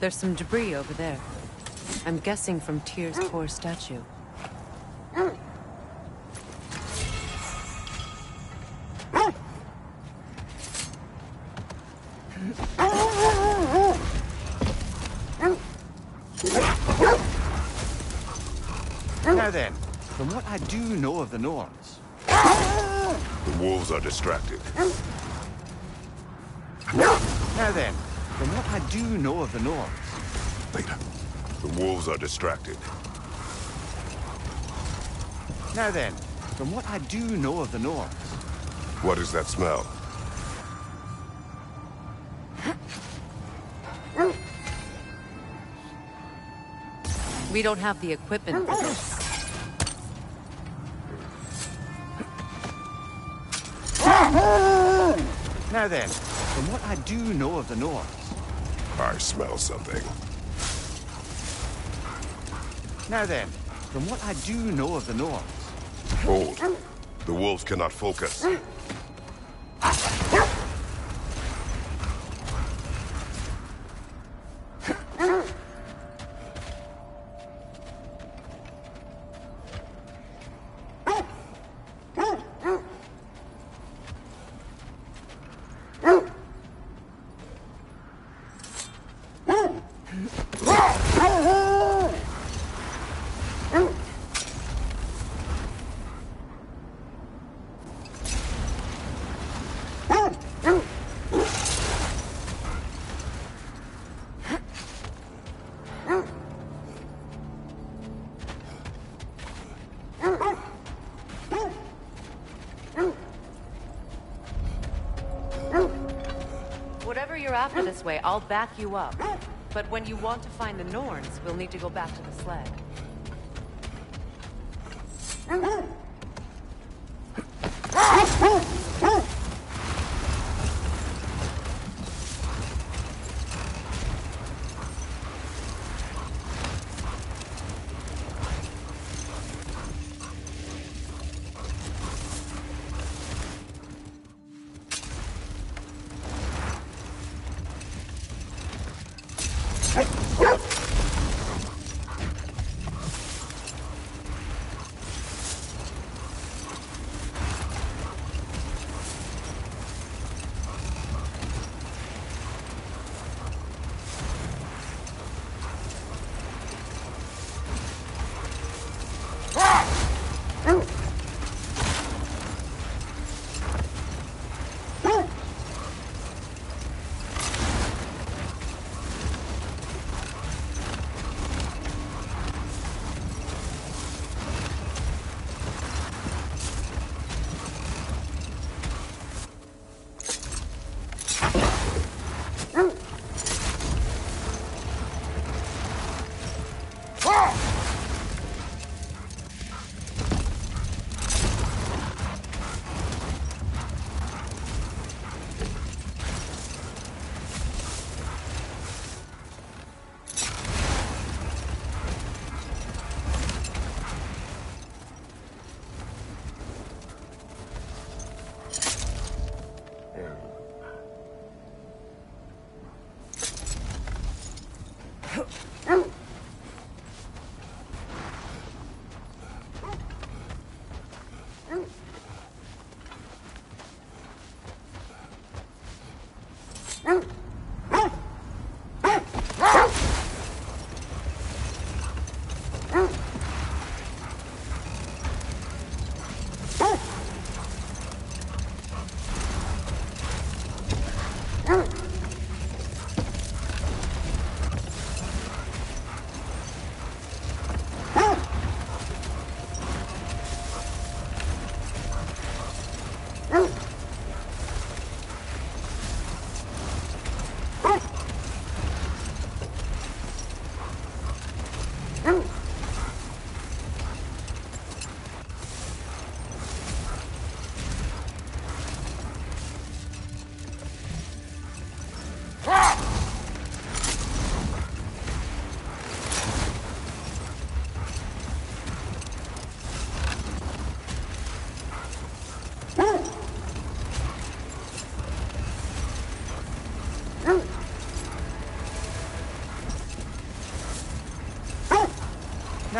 there's some debris over there. I'm guessing from Tyr's mm. poor statue. Mm. Now then, from what I do know of the Norns, The wolves are distracted. now then, from what I do know of the Norns... Later. The wolves are distracted. now then, from what I do know of the Norns... What is that smell? We don't have the equipment for this. now then, from what I do know of the Norns, I smell something. now then, from what I do know of the Norns... Hold. The wolves cannot focus. after this way, I'll back you up. But when you want to find the Norns, we'll need to go back to the sled.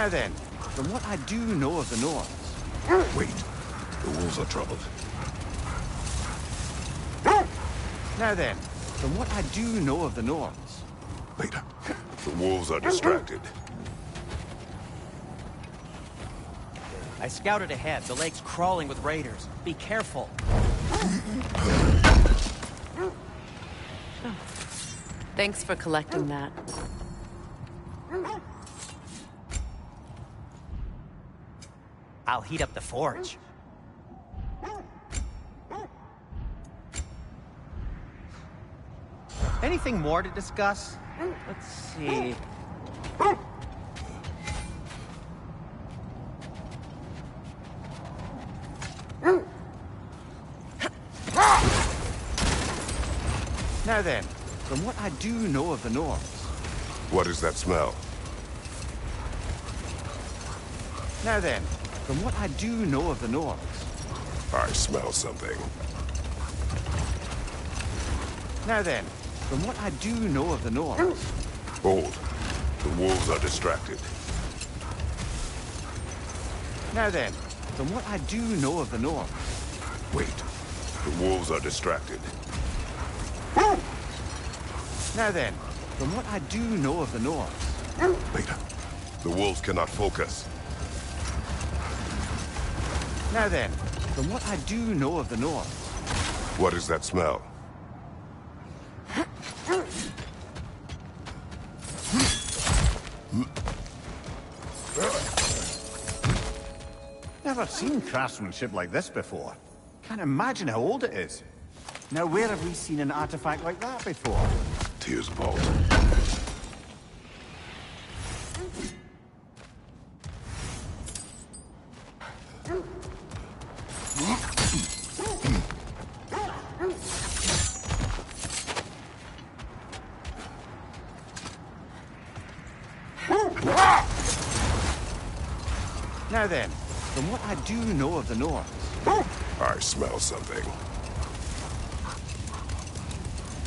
Now then, from what I do know of the Norns... Wait. The wolves are troubled. Now then, from what I do know of the Norns... Later. The wolves are distracted. I scouted ahead. The lake's crawling with raiders. Be careful. Thanks for collecting that. I'll heat up the forge. Anything more to discuss? Let's see. Now then, from what I do know of the Norns... What is that smell? Now then, from what I do know of the Norns... I smell something. Now then, from what I do know of the Norns... Hold. The wolves are distracted. Now then, from what I do know of the Norns... Wait. The wolves are distracted. Now then, from what I do know of the Norns... Later. The wolves cannot focus. Now then, from what I do know of the Norns... What is that smell? Never seen craftsmanship like this before. Can't imagine how old it is. Now where have we seen an artifact like that before? Tyr's vault. Now then, from what I do know of the Norns... I smell something.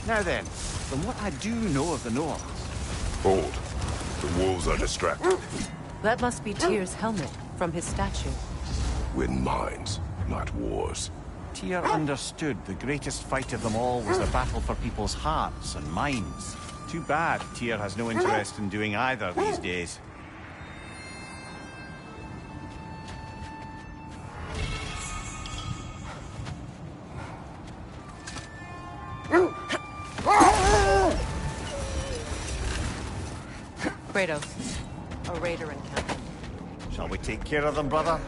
Now then, from what I do know of the Norns... Hold. The wolves are distracted. That must be Tyr's helmet from his statue. Win minds, not wars. Tyr understood the greatest fight of them all was the battle for people's hearts and minds. Too bad Tyr has no interest in doing either these days. Kratos, a raider encampment. Shall we take care of them, brother?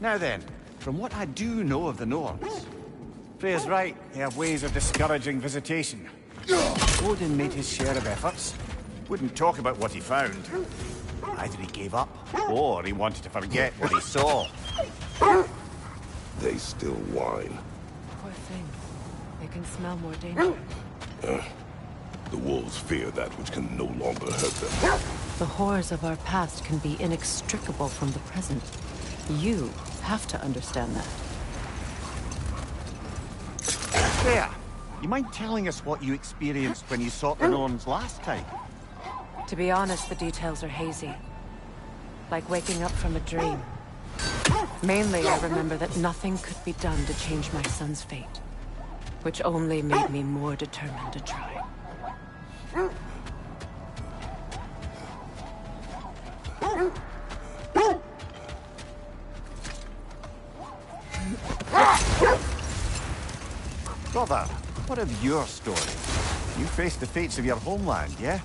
Now then, from what I do know of the Norns... Freya's right, they have ways of discouraging visitation. Odin made his share of efforts. Wouldn't talk about what he found. Either he gave up, or he wanted to forget what he saw. They still whine. Poor thing. They can smell more danger. Uh, the wolves fear that which can no longer hurt them. The horrors of our past can be inextricable from the present. You have to understand that. Freya, you mind telling us what you experienced when you sought the Norns last time? To be honest, the details are hazy. Like waking up from a dream. Mainly, I remember that nothing could be done to change my son's fate. Which only made me more determined to try. Brother, what of your story? You faced the fates of your homeland, yeah?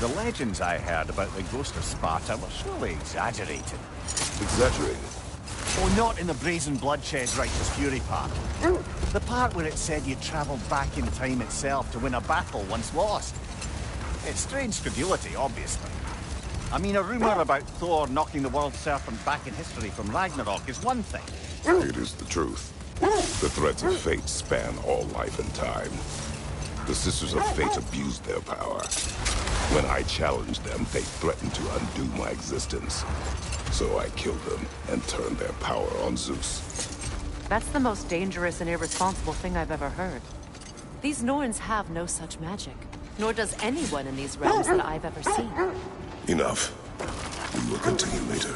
The legends I heard about the ghost of Sparta were surely exaggerated. Exaggerated. Oh, not in the brazen bloodshed righteous fury part. The part where it said you travelled back in time itself to win a battle once lost. It's strange credulity, obviously. I mean, a rumour about Thor knocking the world serpent back in history from Ragnarok is one thing. It is the truth. The threads of fate span all life and time. The Sisters of Fate abused their power. When I challenged them, they threatened to undo my existence. So I killed them and turned their power on Zeus. That's the most dangerous and irresponsible thing I've ever heard. These Norns have no such magic. Nor does anyone in these realms that I've ever seen. Enough. We will continue later.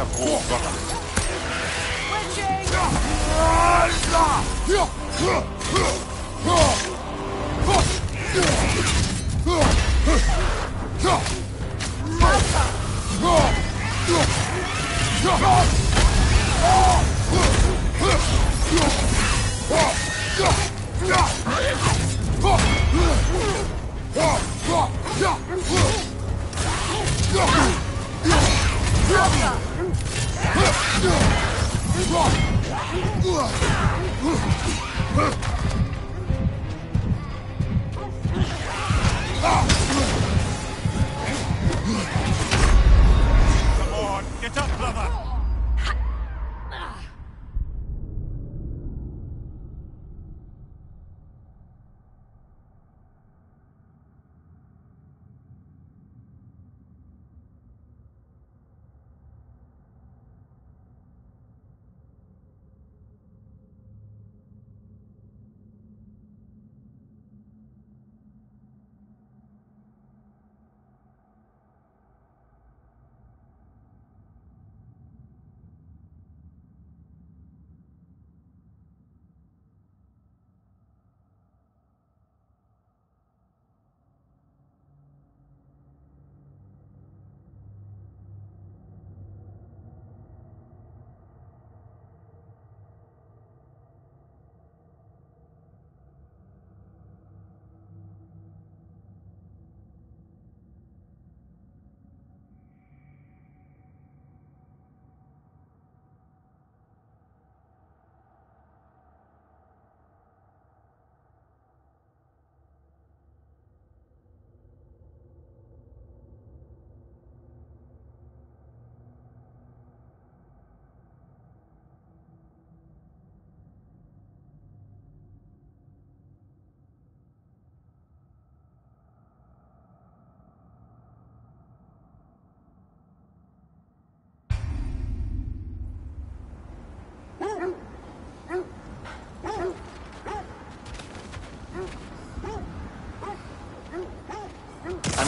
Another frog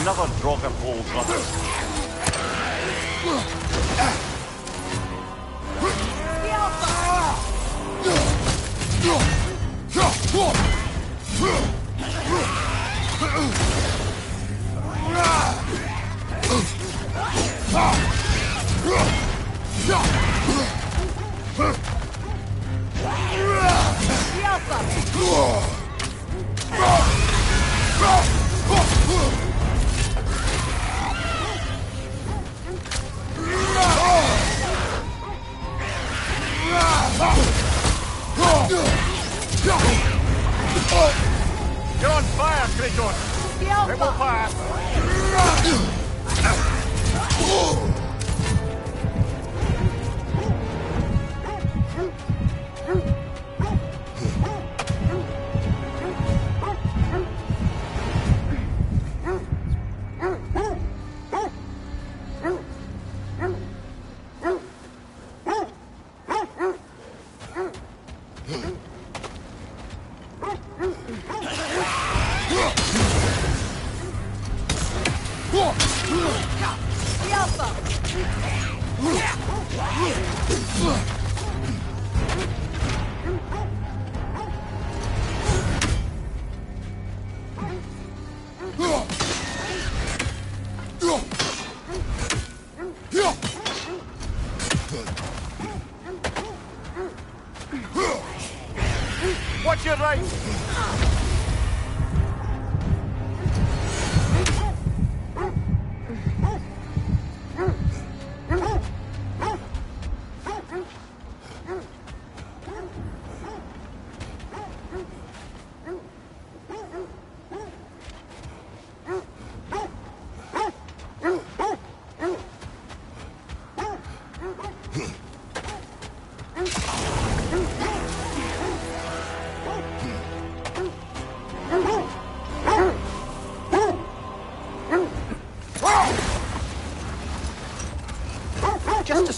another Draugr brother. You're fire, Kratos! It will pass!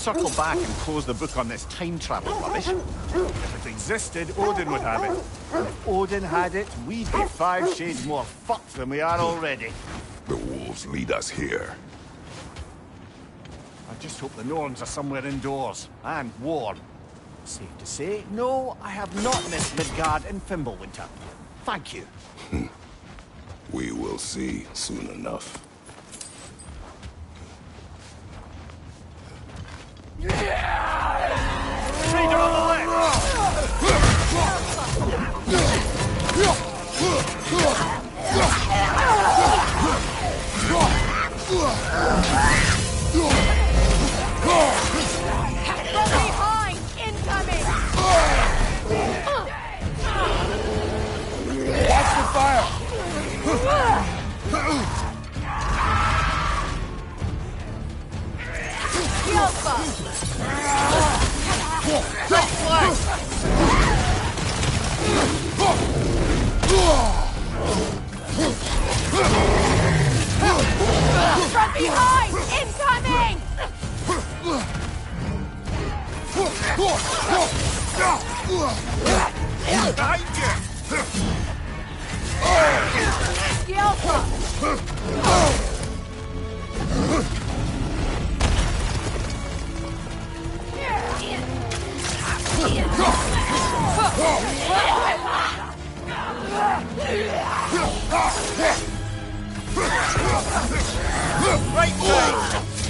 Circle back and close the book on this time travel rubbish. If it existed, Odin would have it. And if Odin had it, we'd be five shades more fucked than we are already. The wolves lead us here. I just hope the Norns are somewhere indoors and warm. Safe to say, no, I have not missed Midgard and Fimbulwinter. Thank you. Hmm. We will see soon enough. Raider on the left!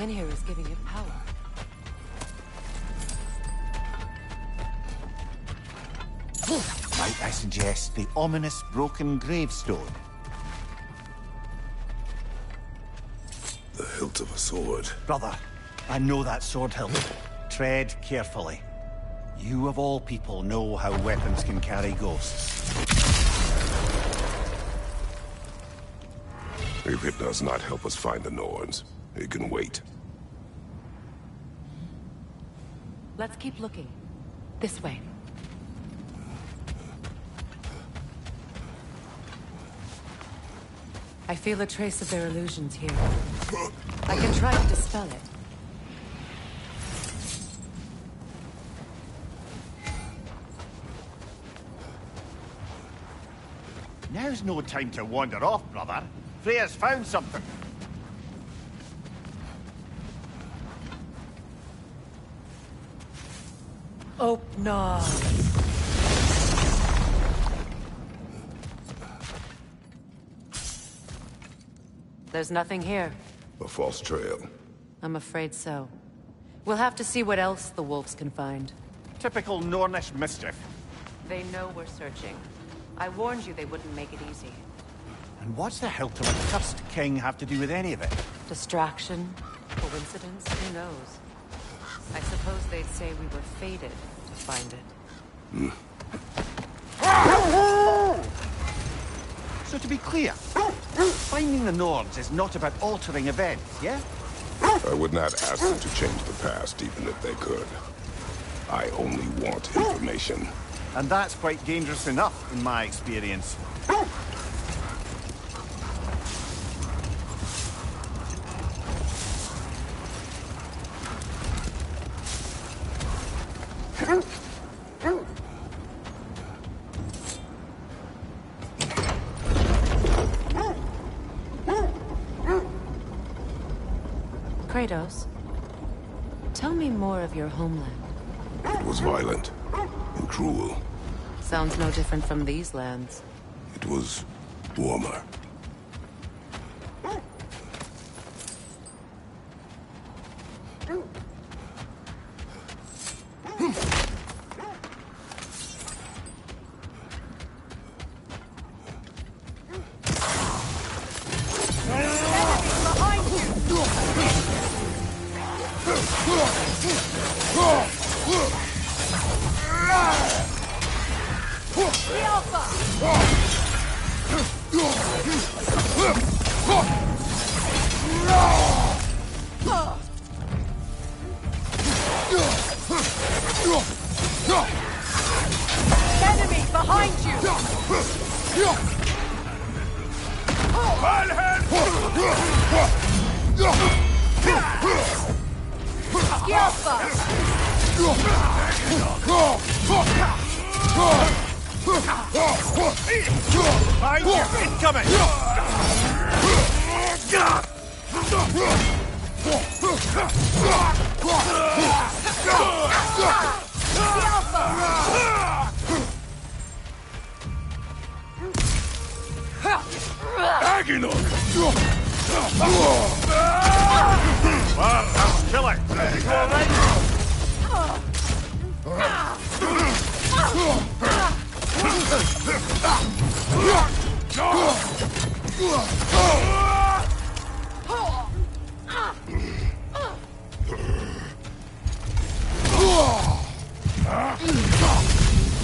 Something in here is giving it power. Might I suggest the ominous broken gravestone? The hilt of a sword. Brother, I know that sword hilt. Tread carefully. You of all people know how weapons can carry ghosts. If it does not help us find the Norns, it can wait. Let's keep looking. This way. I feel a trace of their illusions here. I can try to dispel it. Now's no time to wander off, brother. Freya's found something. Opnar. There's nothing here. A false trail. I'm afraid so. We'll have to see what else the wolves can find. Typical Nornish mischief. They know we're searching. I warned you they wouldn't make it easy. And what's the hilt of a cursed king have to do with any of it? Distraction? Coincidence? Who knows? I suppose they'd say we were fated to find it. So to be clear, finding the Norns is not about altering events, yeah? I would not ask them to change the past, even if they could. I only want information. And that's quite dangerous enough, in my experience. Kratos, tell me more of your homeland. It was violent and cruel. Sounds no different from these lands. It was warmer. The Alpha! Well, that's killer. You all right?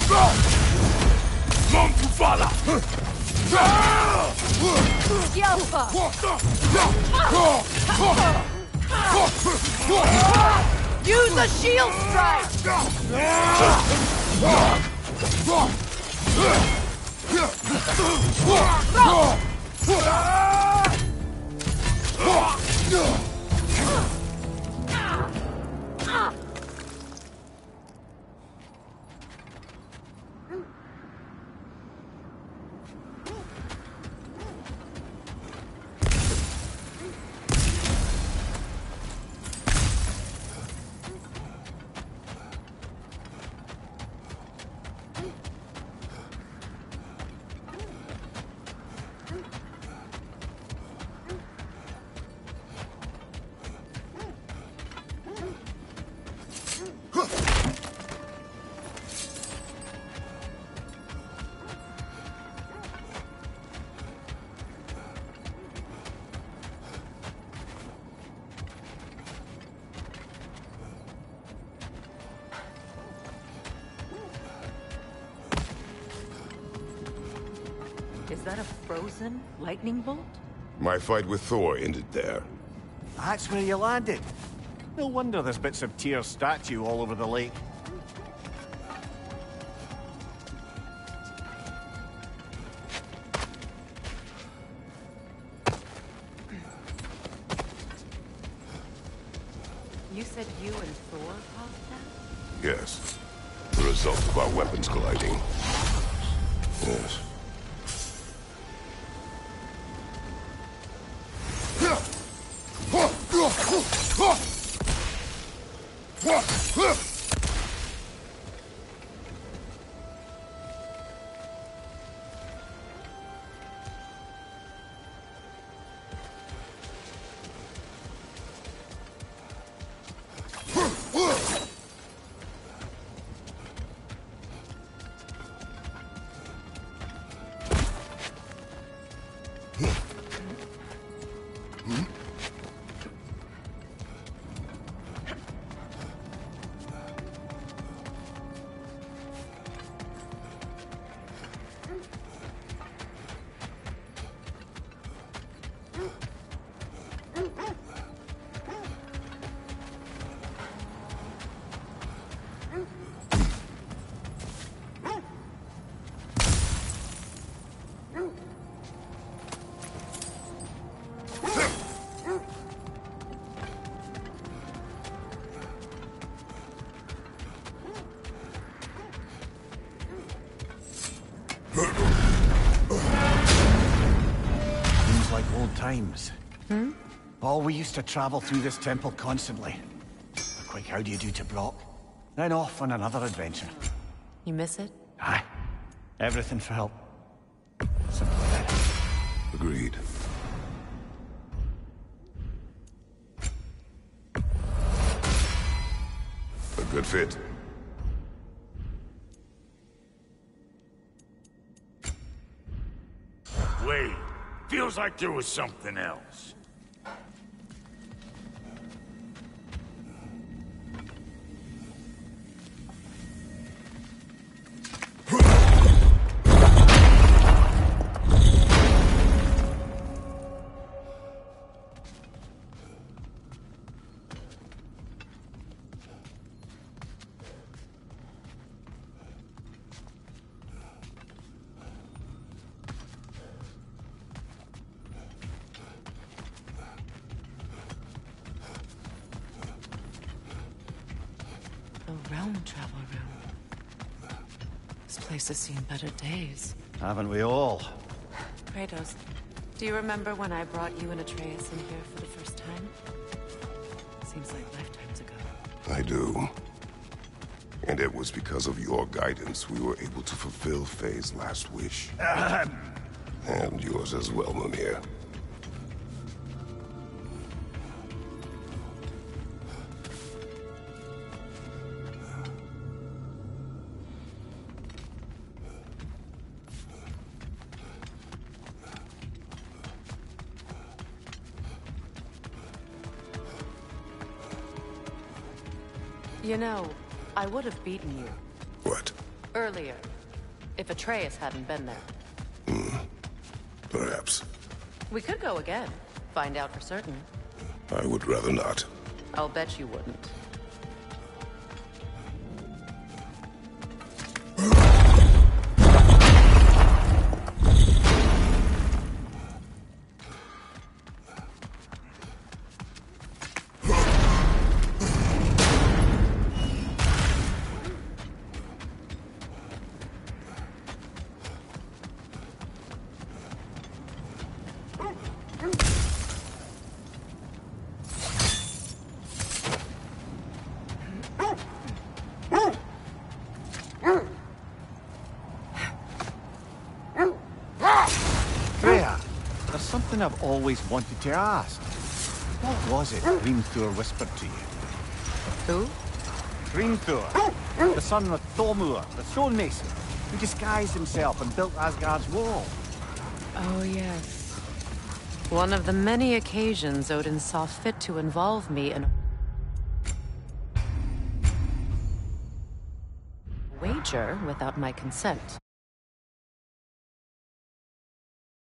Mam tu fala! Jelpa! Use a shield strike! Rock! Frozen lightning bolt? My fight with Thor ended there. That's where you landed. No wonder there's bits of Tyr's statue all over the lake. Seems times. Hmm? Oh, we used to travel through this temple constantly. A Quick, how do you do to Brok? Then off on another adventure. You miss it? Aye. Everything for help. Simple as. Agreed. A good fit. Feels like there was something else. This place seen better days. Haven't we all? Kratos, do you remember when I brought you and Atreus in here for the first time? Seems like lifetimes ago. I do. And it was because of your guidance we were able to fulfill Faye's last wish. and yours as well, Mimir. You know, I would have beaten you What? earlier if Atreus hadn't been there. Hmm. Perhaps. We could go again, find out for certain. I would rather not. I'll bet you wouldn't. Something I've always wanted to ask. What was it Hrimthur whispered to you? Who? Hrimthur, the son of Thormur, the stonemason, who disguised himself and built Asgard's wall. Oh, yes. One of the many occasions Odin saw fit to involve me in wager without my consent.